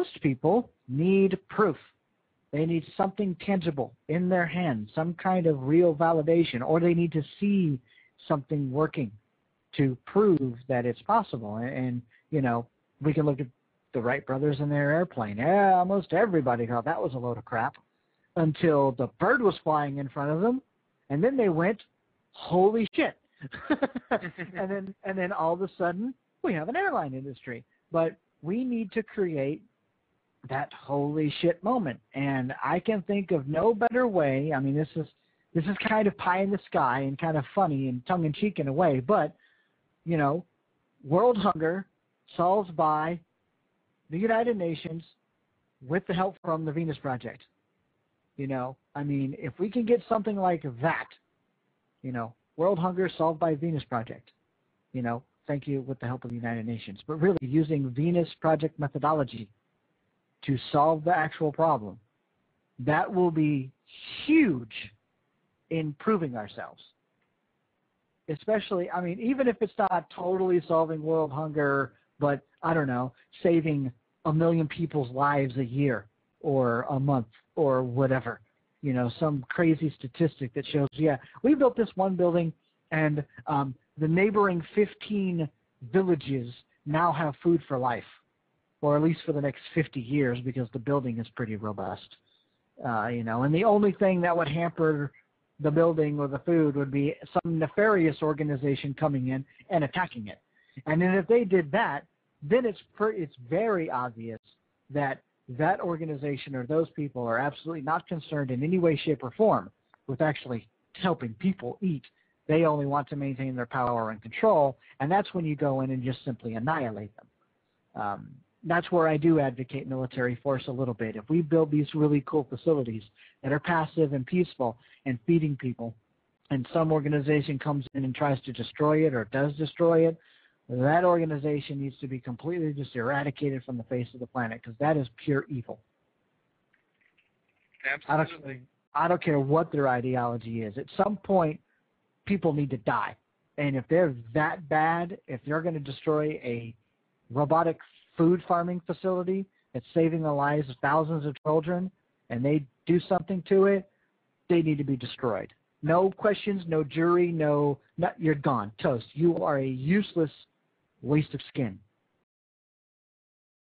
most people need proof. They need something tangible in their hand, some kind of real validation, or they need to see something working to prove that it's possible. And, and you know, we can look at the Wright brothers and their airplane. Yeah, almost everybody thought that was a load of crap until the bird was flying in front of them, and then they went, "Holy shit!" and then and then all of a sudden we have an airline industry. But we need to create that holy shit moment, and I can think of no better way. I mean, this is this is kind of pie in the sky and kind of funny and tongue in cheek in a way, but you know, world hunger solved by the United Nations with the help from the Venus Project. You know, I mean, if we can get something like that, you know, world hunger solved by Venus Project, you know, thank you with the help of the United Nations, but really using Venus Project methodology to solve the actual problem, that will be huge in proving ourselves. Especially, I mean, even if it's not totally solving world hunger, but I don't know, saving a million people's lives a year or a month or whatever. You know, some crazy statistic that shows, yeah, we built this one building and um, the neighboring 15 villages now have food for life, or at least for the next 50 years because the building is pretty robust. Uh, you know, and the only thing that would hamper the building or the food would be some nefarious organization coming in and attacking it. And then if they did that, then it's per, it's very obvious that that organization or those people are absolutely not concerned in any way, shape, or form with actually helping people eat. They only want to maintain their power and control, and that's when you go in and just simply annihilate them. Um, that's where I do advocate military force a little bit. If we build these really cool facilities that are passive and peaceful and feeding people, and some organization comes in and tries to destroy it or does destroy it, that organization needs to be completely just eradicated from the face of the planet because that is pure evil. Absolutely. I don't, I don't care what their ideology is. At some point, people need to die. And if they're that bad, if they're going to destroy a robotic food farming facility It's saving the lives of thousands of children, and they do something to it, they need to be destroyed. No questions, no jury, no, you're gone, toast. You are a useless waste of skin.